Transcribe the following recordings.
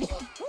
like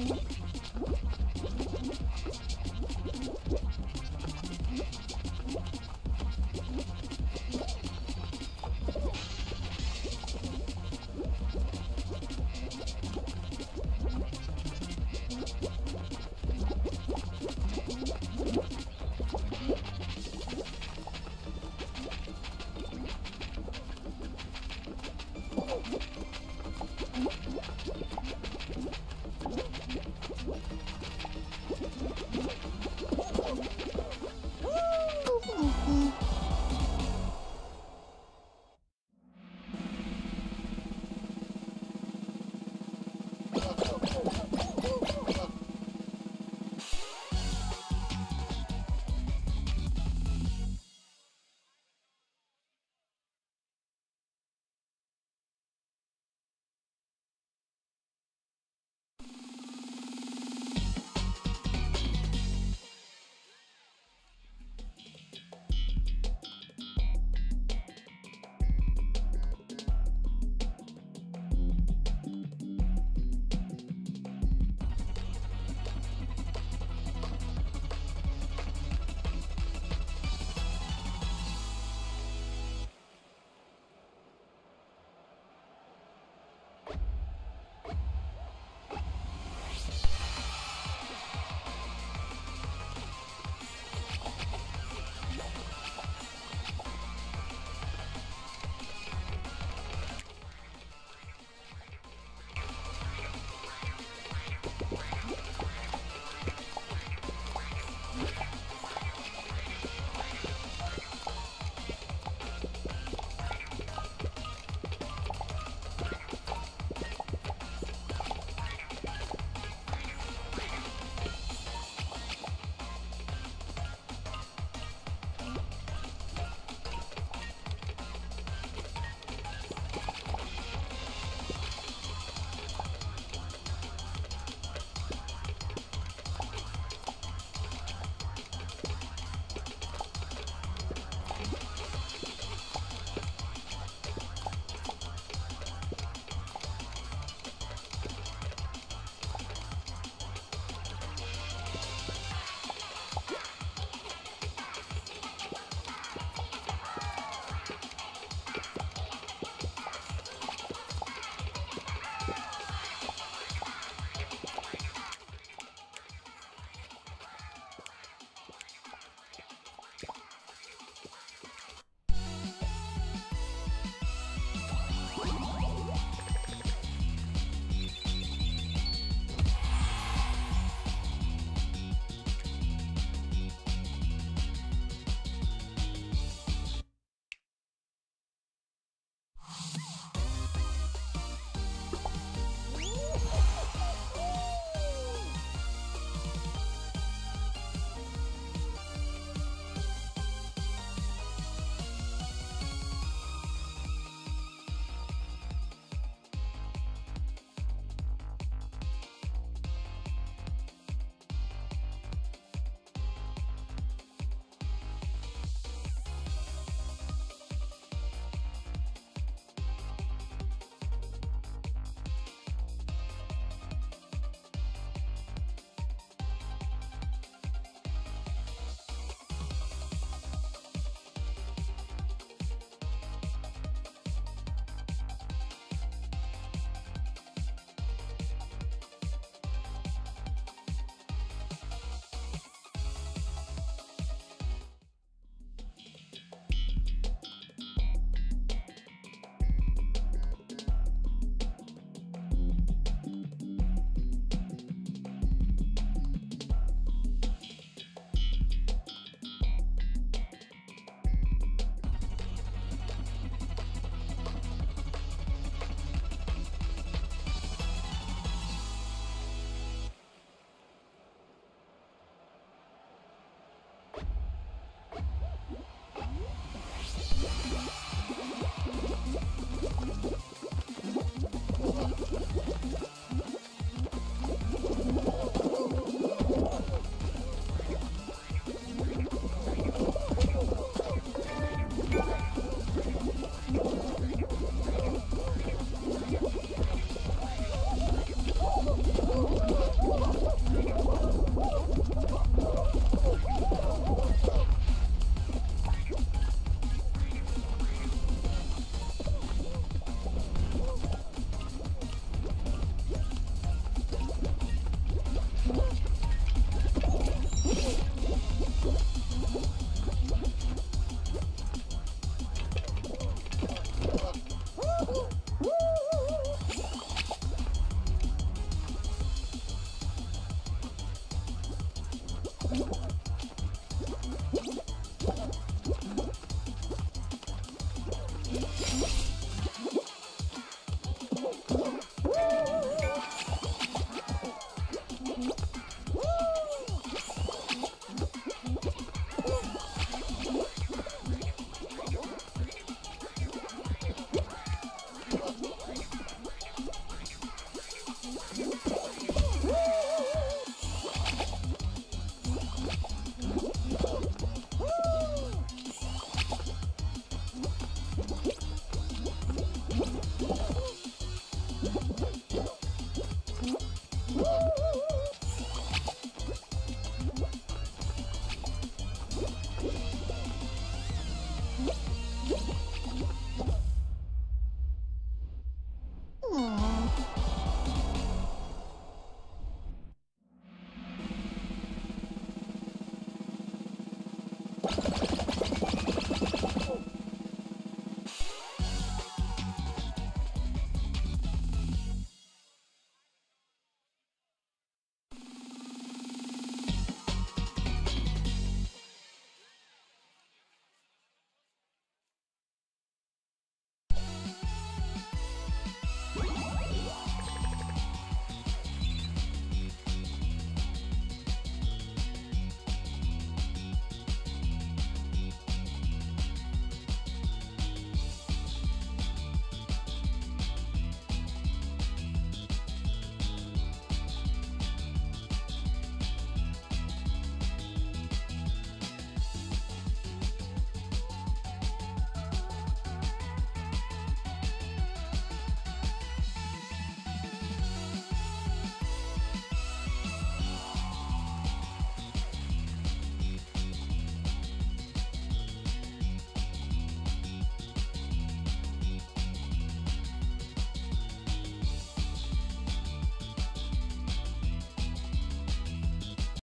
Mm-hmm.